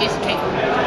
she's taking